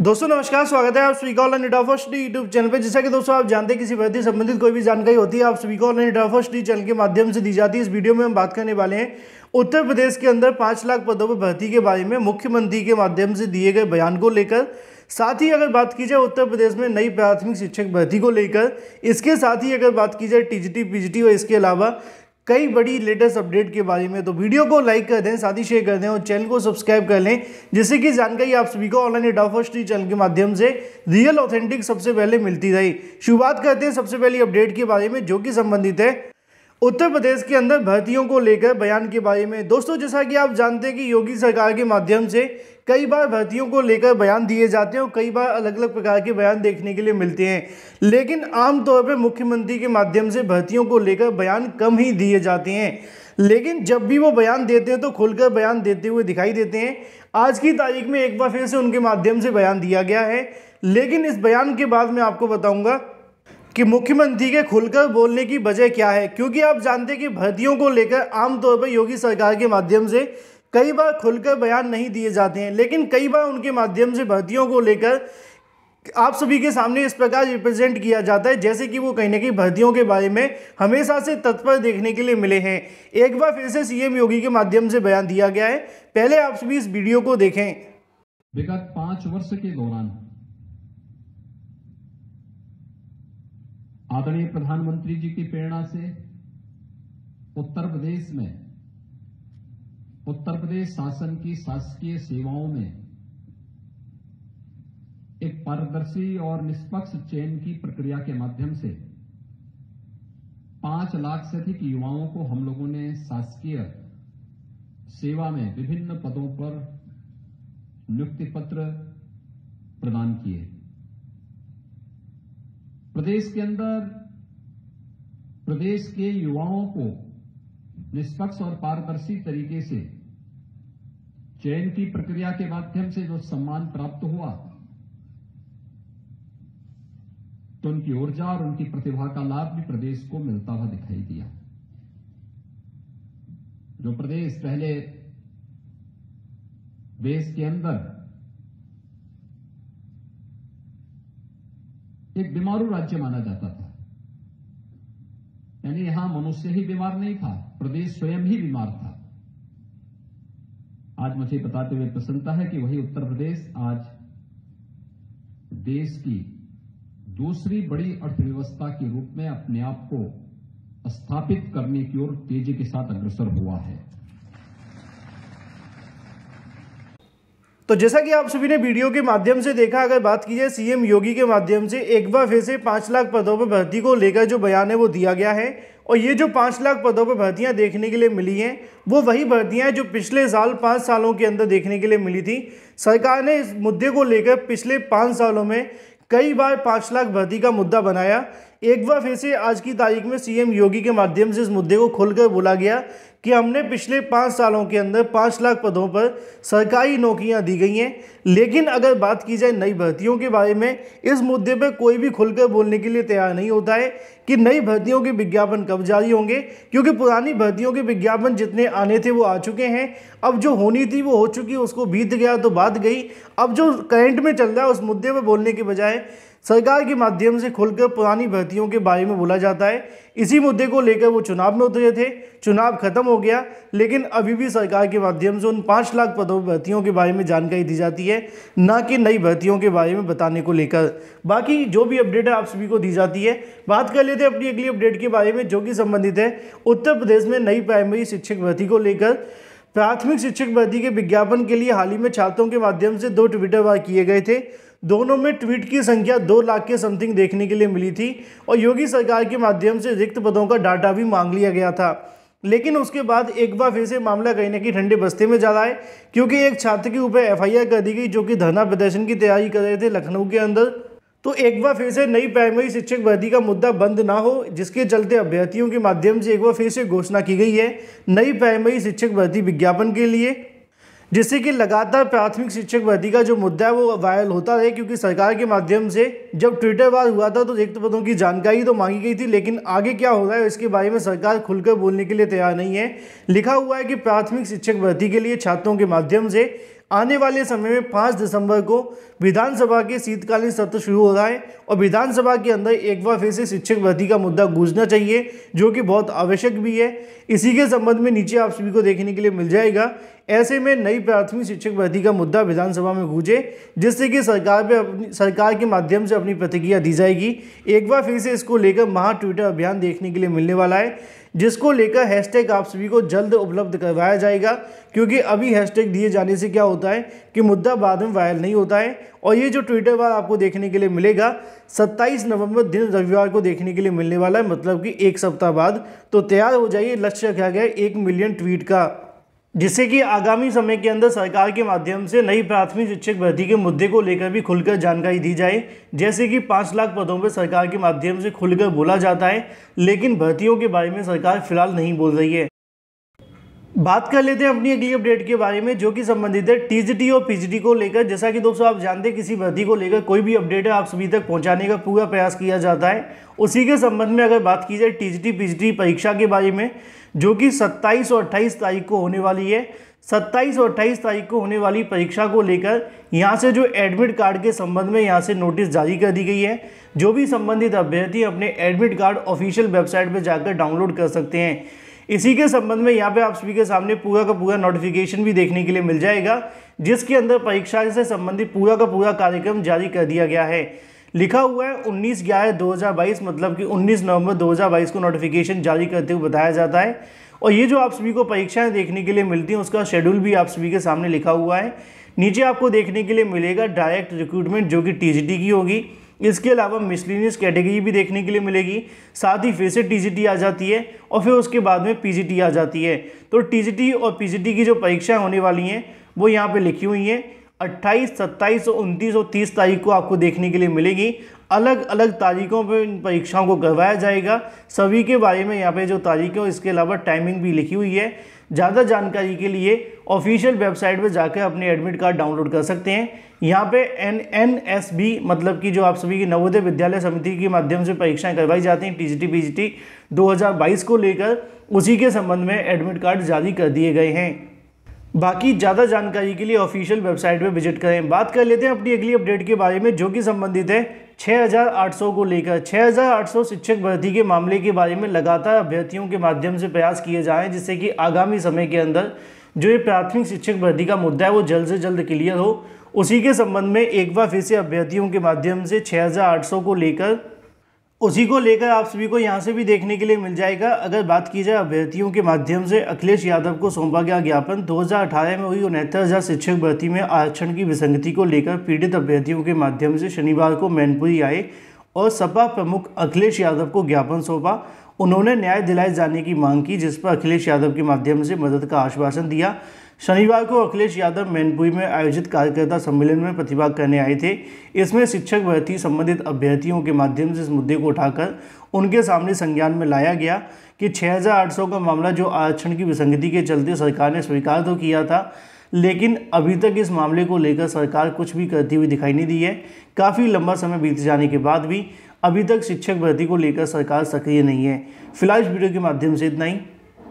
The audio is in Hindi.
दोस्तों, नमस्कार, स्वागत है आप सभी का ऑनलाइन डेटा यूट्यूब चैनल पे। जैसा कि दोस्तों, आप जानते हैं किसी भर्ती संबंधित कोई भी जानकारी होती है, आप सभी को ऑनलाइन डेटा चैनल के माध्यम से दी जाती है। इस वीडियो में हम बात करने वाले हैं, उत्तर प्रदेश के अंदर पाँच लाख पदों पर भर्ती के बारे में, मुख्यमंत्री के माध्यम से दिए गए बयान को लेकर। साथ ही अगर बात की जाए उत्तर प्रदेश में नई प्राथमिक शिक्षक भर्ती को लेकर, इसके साथ ही अगर बात की जाए टीजीटी, पीजीटी और इसके अलावा कई बड़ी लेटेस्ट अपडेट के बारे में तो वीडियो को लाइक कर दें, साथ ही शेयर कर दें और चैनल को सब्सक्राइब कर लें, जिससे कि जानकारी आप सभी को ऑनलाइन डेटा फ़र्स्ट चैनल के माध्यम से रियल ऑथेंटिक सबसे पहले मिलती रही। शुरुआत करते हैं सबसे पहली अपडेट के बारे में, जो कि संबंधित है। उत्तर प्रदेश के अंदर भर्तियों को लेकर बयान के बारे में, दोस्तों जैसा कि आप जानते हैं कि योगी सरकार के माध्यम से कई बार भर्तियों को लेकर बयान दिए जाते हैं और कई बार अलग अलग प्रकार के बयान देखने के लिए मिलते हैं। लेकिन आमतौर पर मुख्यमंत्री के माध्यम से भर्तियों को लेकर बयान कम ही दिए जाते हैं। लेकिन जब भी वो बयान देते हैं तो खुलकर बयान देते हुए दिखाई देते हैं। आज की तारीख में एक बार फिर से उनके माध्यम से बयान दिया गया है। लेकिन इस बयान के बाद मैं आपको बताऊँगा कि मुख्यमंत्री के खुलकर बोलने की वजह क्या है। क्योंकि आप जानते हैं कि भर्तियों को लेकर आमतौर पर योगी सरकार के माध्यम से कई बार खुलकर बयान नहीं दिए जाते हैं, लेकिन कई बार उनके माध्यम से भर्तियों को लेकर आप सभी के सामने इस प्रकार रिप्रेजेंट किया जाता है, जैसे कि वो कहीं ना कहीं भर्तियों के बारे में हमेशा से तत्पर देखने के लिए मिले हैं। एक बार फिर से सीएम योगी के माध्यम से बयान दिया गया है। पहले आप सभी इस वीडियो को देखें। विगत पाँच वर्ष के दौरान आदरणीय प्रधानमंत्री जी की प्रेरणा से उत्तर प्रदेश में उत्तर प्रदेश शासन की शासकीय सेवाओं में एक पारदर्शी और निष्पक्ष चयन की प्रक्रिया के माध्यम से पाँच लाख से अधिक युवाओं को हम लोगों ने शासकीय सेवा में विभिन्न पदों पर नियुक्ति पत्र प्रदान किए। प्रदेश के अंदर प्रदेश के युवाओं को निष्पक्ष और पारदर्शी तरीके से चयन की प्रक्रिया के माध्यम से जो सम्मान प्राप्त हुआ तो उनकी ऊर्जा और उनकी प्रतिभा का लाभ भी प्रदेश को मिलता हुआ दिखाई दिया। जो प्रदेश पहले देश के अंदर एक बीमारू राज्य माना जाता था, यानी यहाँ मनुष्य ही बीमार नहीं था, प्रदेश स्वयं ही बीमार था। आज मुझे बताते हुए प्रसन्नता है कि वही उत्तर प्रदेश आज देश की दूसरी बड़ी अर्थव्यवस्था के रूप में अपने आप को स्थापित करने की ओर तेज़ी के साथ अग्रसर हुआ है। तो जैसा कि आप सभी ने वीडियो के माध्यम से देखा, अगर बात की जाए सीएम योगी के माध्यम से, एक बार फिर से पाँच लाख पदों पर भर्ती को लेकर जो बयान है वो दिया गया है। और ये जो पाँच लाख पदों पर भर्तियाँ देखने के लिए मिली हैं, वो वही भर्तियाँ हैं जो पिछले साल पाँच सालों के अंदर देखने के लिए मिली थी। सरकार ने इस मुद्दे को लेकर पिछले पाँच सालों में कई बार पाँच लाख भर्ती का मुद्दा बनाया। एक बार फिर से आज की तारीख में सीएम योगी के माध्यम से इस मुद्दे को खोलकर बोला गया कि हमने पिछले पाँच सालों के अंदर पाँच लाख पदों पर सरकारी नौकरियाँ दी गई हैं। लेकिन अगर बात की जाए नई भर्तियों के बारे में, इस मुद्दे पर कोई भी खुलकर बोलने के लिए तैयार नहीं होता है कि नई भर्तियों के विज्ञापन कब जारी होंगे, क्योंकि पुरानी भर्तियों के विज्ञापन जितने आने थे वो आ चुके हैं। अब जो होनी थी वो हो चुकी, उसको बीत गया तो बात गई। अब जो करंट में चल रहा है उस मुद्दे पर बोलने के बजाय सरकार के माध्यम से खुलकर पुरानी भर्तियों के बारे में बोला जाता है। इसी मुद्दे को लेकर वो चुनाव में उतरे थे। चुनाव खत्म हो गया, लेकिन अभी भी सरकार के माध्यम से उन पाँच लाख पदों भर्तियों के बारे में जानकारी दी जाती है, ना कि नई भर्तियों के बारे में बताने को लेकर। बाकी जो भी अपडेट है, आप सभी को दी जाती है। बात कर लेते हैं अपनी अगली अपडेट के बारे में, जो कि संबंधित है। उत्तर प्रदेश में नई प्राइमरी शिक्षक भर्ती को लेकर, प्राथमिक शिक्षक भर्ती के विज्ञापन के लिए हाल ही में छात्रों के माध्यम से दो ट्विटर वार किए गए थे। दोनों में ट्वीट की संख्या दो लाख के समथिंग देखने के लिए मिली थी और योगी सरकार के माध्यम से रिक्त पदों का डाटा भी मांग लिया गया था। लेकिन उसके बाद एक बार फिर से मामला कहीं ना कहीं ठंडे बस्ते में जा रहा है, क्योंकि एक छात्र के ऊपर एफआईआर कर दी गई, जो कि धरना प्रदर्शन की तैयारी कर रहे थे लखनऊ के अंदर। तो एक बार फिर से नई प्राइमरी शिक्षक भर्ती का मुद्दा बंद ना हो, जिसके चलते अभ्यर्थियों के माध्यम से एक बार फिर से घोषणा की गई है नई प्राइमरी शिक्षक भर्ती विज्ञापन के लिए। जिससे कि लगातार प्राथमिक शिक्षक भर्ती का जो मुद्दा है वो वायरल होता रहे, क्योंकि सरकार के माध्यम से जब ट्विटर वार हुआ था तो रिक्त पदों की जानकारी तो मांगी गई थी, लेकिन आगे क्या हो रहा है, इसके बारे में सरकार खुलकर बोलने के लिए तैयार नहीं है। लिखा हुआ है कि प्राथमिक शिक्षक भर्ती के लिए छात्रों के माध्यम से आने वाले समय में पाँच दिसंबर को विधानसभा के शीतकालीन सत्र शुरू हो रहा है, और विधानसभा के अंदर एक बार फिर से शिक्षक भर्ती का मुद्दा गूंजना चाहिए, जो कि बहुत आवश्यक भी है। इसी के संबंध में नीचे आप सभी को देखने के लिए मिल जाएगा। ऐसे में नई प्राथमिक शिक्षक भर्ती का मुद्दा विधानसभा में गूंजे, जिससे कि सरकार पे अपनी, सरकार के माध्यम से अपनी प्रतिक्रिया दी जाएगी। एक बार फिर से इसको लेकर महा ट्विटर अभियान देखने के लिए मिलने वाला है, जिसको लेकर हैशटैग आप सभी को जल्द उपलब्ध करवाया जाएगा, क्योंकि अभी हैशटैग दिए जाने से क्या होता है कि मुद्दा बाद में वायरल नहीं होता है, और ये जो ट्विटर वार आपको देखने के लिए मिलेगा 27 नवंबर दिन रविवार को देखने के लिए मिलने वाला है मतलब कि एक सप्ताह बाद। तो तैयार हो जाइए, लक्ष्य रखा गया एक मिलियन ट्वीट का। जिससे कि आगामी समय के अंदर सरकार के माध्यम से नई प्राथमिक शिक्षक भर्ती के मुद्दे को लेकर भी खुलकर जानकारी दी जाए। जैसे कि पाँच लाख पदों पर सरकार के माध्यम से खुलकर बोला जाता है, लेकिन भर्तियों के बारे में सरकार फ़िलहाल नहीं बोल रही है। बात कर लेते हैं अपनी अगली अपडेट के बारे में, जो कि संबंधित है टीजीटी और पीजीटी को लेकर। जैसा कि दोस्तों आप जानते हैं, किसी भर्ती को लेकर कोई भी अपडेट है, आप सभी तक पहुँचाने का पूरा प्रयास किया जाता है। उसी के संबंध में अगर बात की जाए टीजीटी, पीजीटी परीक्षा के बारे में जो कि 27 और 28 तारीख को होने वाली है। 27 और 28 तारीख को होने वाली परीक्षा को लेकर यहाँ से जो एडमिट कार्ड के संबंध में यहाँ से नोटिस जारी कर दी गई है। जो भी संबंधित अभ्यर्थी अपने एडमिट कार्ड ऑफिशियल वेबसाइट पर जाकर डाउनलोड कर सकते हैं। इसी के संबंध में यहाँ पे आप सभी के सामने पूरा का पूरा नोटिफिकेशन भी देखने के लिए मिल जाएगा, जिसके अंदर परीक्षा से संबंधित पूरा का पूरा कार्यक्रम जारी कर दिया गया है। लिखा हुआ है 19 ग्यारह 2022 मतलब कि 19 नवंबर 2022 को नोटिफिकेशन जारी करते हुए बताया जाता है। और ये जो आप सभी को परीक्षाएँ देखने के लिए मिलती हैं, उसका शेड्यूल भी आप सभी के सामने लिखा हुआ है। नीचे आपको देखने के लिए मिलेगा डायरेक्ट रिक्रूटमेंट जो कि टीजीटी की होगी। इसके अलावा मिसलिनियस कैटेगरी भी देखने के लिए मिलेगी। साथ ही फिर से टीजीटी आ जाती है और फिर उसके बाद में पीजीटी आ जाती है। तो टीजीटी और पीजीटी की जो परीक्षाएँ होने वाली हैं, वो यहाँ पर लिखी हुई हैं। अट्ठाईस, सत्ताईस और उनतीस और तीस तारीख को आपको देखने के लिए मिलेगी। अलग अलग तारीखों पर इन परीक्षाओं को करवाया जाएगा। सभी के बारे में यहाँ पे जो तारीखें इसके अलावा टाइमिंग भी लिखी हुई है। ज़्यादा जानकारी के लिए ऑफिशियल वेबसाइट पर जाकर अपने एडमिट कार्ड डाउनलोड कर सकते हैं। यहाँ पे एन एन एस बी मतलब कि जो आप सभी की नवोदय विद्यालय समिति के माध्यम से परीक्षाएँ करवाई जाती हैं T G T P G T दो हज़ार बाईस को लेकर, उसी के संबंध में एडमिट कार्ड जारी कर दिए गए हैं। बाकी ज़्यादा जानकारी के लिए ऑफिशियल वेबसाइट पर विज़िट करें। बात कर लेते हैं अपनी अगली अपडेट के बारे में जो कि संबंधित है। 6,800 को लेकर 6,800 शिक्षक भर्ती के मामले के बारे में लगातार अभ्यर्थियों के माध्यम से प्रयास किए जाएँ जिससे कि आगामी समय के अंदर जो ये प्राथमिक शिक्षक भर्ती का मुद्दा है वो जल्द से जल्द क्लियर हो। उसी के संबंध में एक बार फिर से अभ्यर्थियों के माध्यम से 6,800 को लेकर उसी को लेकर आप सभी को यहाँ से भी देखने के लिए मिल जाएगा। अगर बात की जाए अभ्यर्थियों के माध्यम से, अखिलेश यादव को सौंपा गया ज्ञापन। 2018 में हुई उनहत्तर हज़ार शिक्षक भर्ती में आरक्षण की विसंगति को लेकर पीड़ित अभ्यर्थियों के माध्यम से शनिवार को मैनपुरी आए और सपा प्रमुख अखिलेश यादव को ज्ञापन सौंपा। उन्होंने न्याय दिलाए जाने की मांग की, जिस पर अखिलेश यादव के माध्यम से मदद का आश्वासन दिया। शनिवार को अखिलेश यादव मैनपुरी में आयोजित कार्यकर्ता सम्मेलन में प्रतिभाग करने आए थे। इसमें शिक्षक भर्ती संबंधित अभ्यर्थियों के माध्यम से इस मुद्दे को उठाकर उनके सामने संज्ञान में लाया गया कि 6,800 का मामला जो आरक्षण की विसंगति के चलते सरकार ने स्वीकार तो किया था लेकिन अभी तक इस मामले को लेकर सरकार कुछ भी करती हुई दिखाई नहीं दी है। काफ़ी लंबा समय बीत जाने के बाद भी अभी तक शिक्षक भर्ती को लेकर सरकार सक्रिय नहीं है। फ़िलहाल इस वीडियो के माध्यम से इतना ही।